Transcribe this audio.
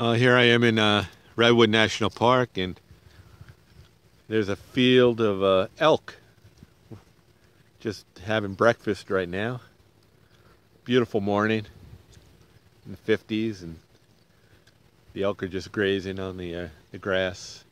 Uh, here I am in uh, Redwood National Park, and there's a field of uh, elk just having breakfast right now. Beautiful morning in the 50s, and the elk are just grazing on the, uh, the grass.